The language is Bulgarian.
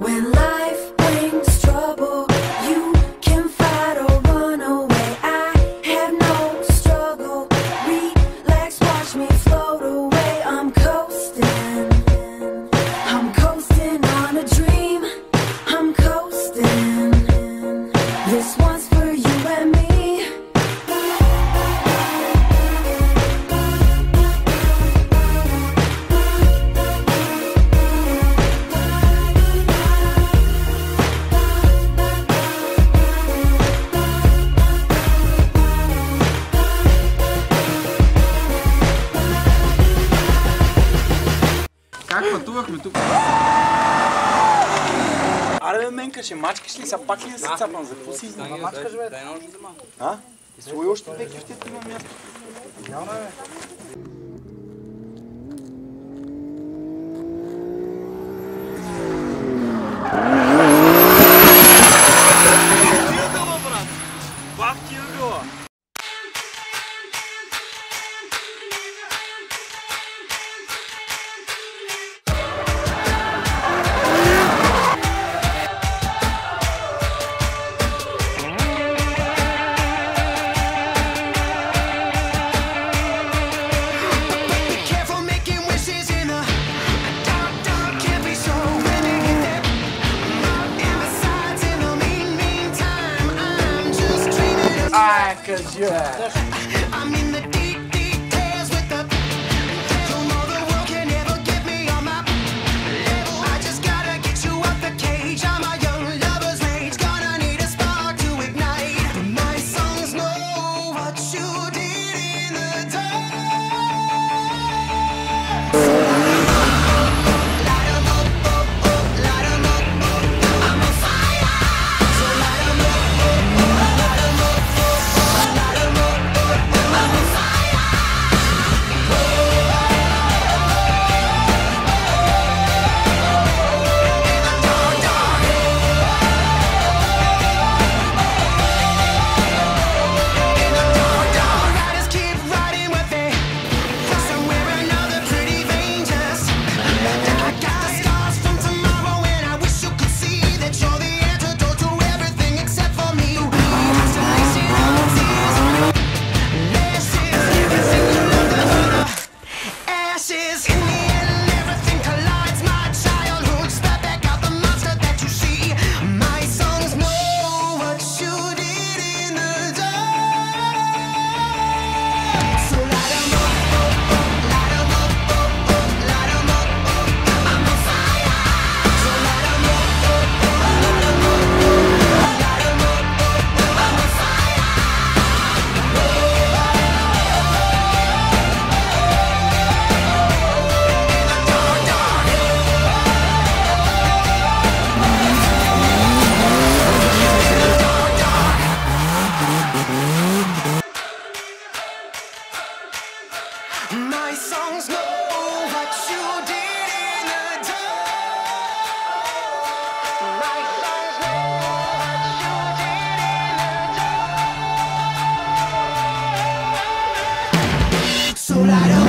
when life пътувахме тук. Аре, Менка, ще мачкаш ли? Са пак ли да се цапам? За какво си изнава? Мачкаш, бе. Дай още за малко. А? Слой още две кифтета има място. Няма, бе. Yes. solar.